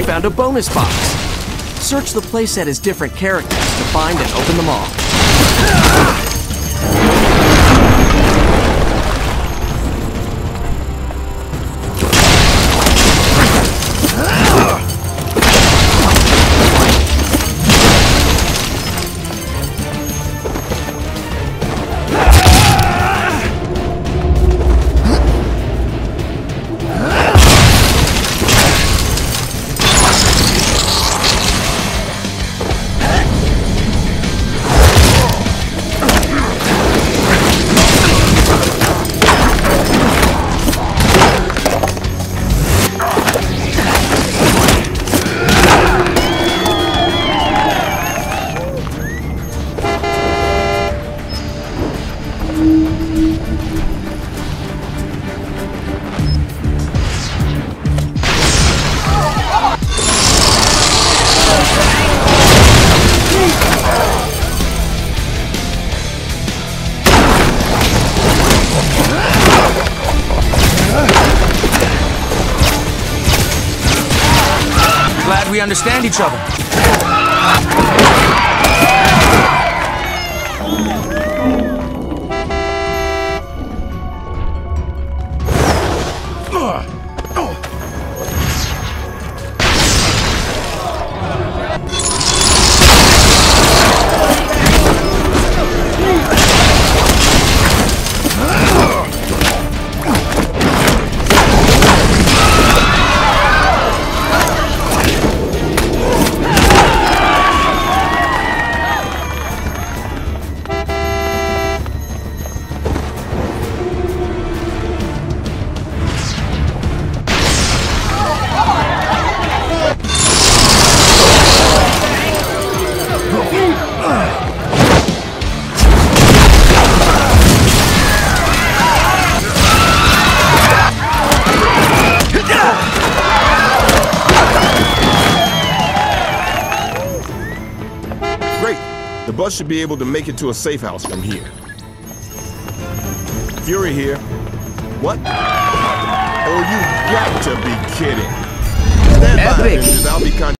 You found a bonus box. Search the playset as different characters to find and open them all. Glad we understand each other. The bus should be able to make it to a safe house from here. Fury here. What? Oh, you got to be kidding. Stand by, Avengers. I'll be